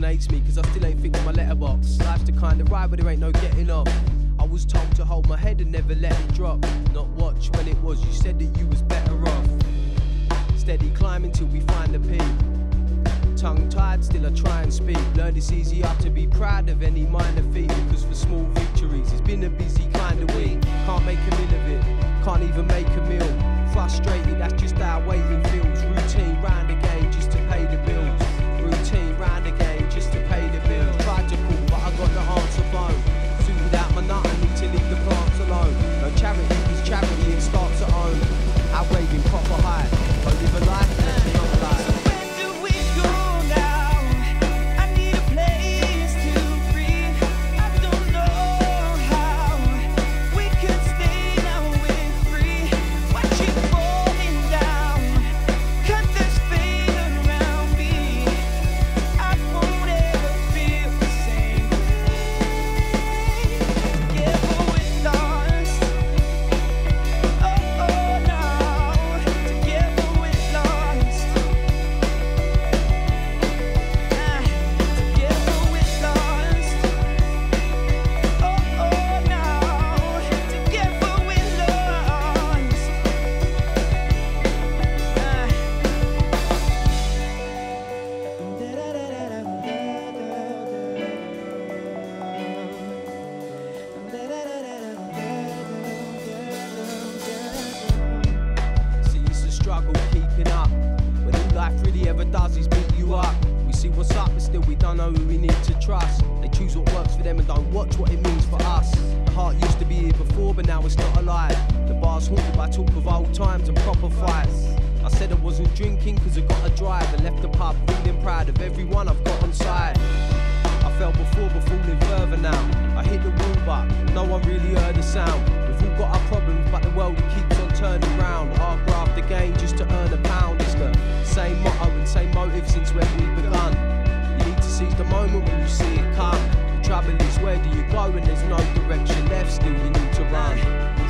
makes me, cause I still ain't fixed my letterbox. Life's the kind of ride where there ain't no getting off. I was told to hold my head and never let it drop. Not watch when it was you said that you was better off. Steady climbing till we find the peak. Tongue tied, still I try and speak. Learn it's easier to be proud of any minor feat because for small victories, it's been a busy kind of week. Can't make a meal of it, can't even make a meal. Frustrated, that's just how waiting feels. Routine round really ever does is beat you up. We see what's up, but still we don't know who we need to trust. They choose what works for them and don't watch what it means for us. The heart used to be here before, but now it's not alive. The bar's haunted by talk of old times and proper fights. I said I wasn't drinking cause I got a drive and left the pub feeling proud of everyone I've got on side. I fell before but falling further now. I hit the wall but no one really heard the sound. We've all got our problems but the world see it coming. You're traveling this way, do you go and there's no direction left still, you need to run.